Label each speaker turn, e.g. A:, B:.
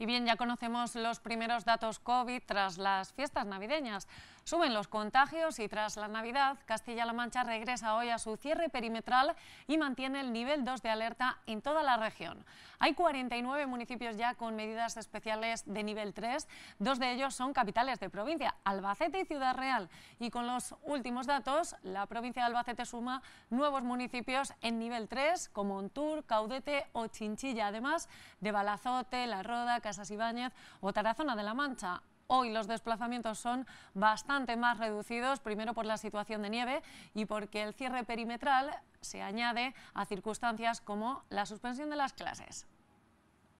A: Y bien, ya conocemos los primeros datos COVID tras las fiestas navideñas. Suben los contagios y tras la Navidad, Castilla-La Mancha regresa hoy a su cierre perimetral y mantiene el nivel 2 de alerta en toda la región. Hay 49 municipios ya con medidas especiales de nivel 3, dos de ellos son capitales de provincia, Albacete y Ciudad Real. Y con los últimos datos, la provincia de Albacete suma nuevos municipios en nivel 3, como Ontur, Caudete o Chinchilla, además de Balazote, La Roda, Casas Ibáñez o Tarazona de la Mancha. Hoy los desplazamientos son bastante más reducidos, primero por la situación de nieve y porque el cierre perimetral se añade a circunstancias como la suspensión de las clases.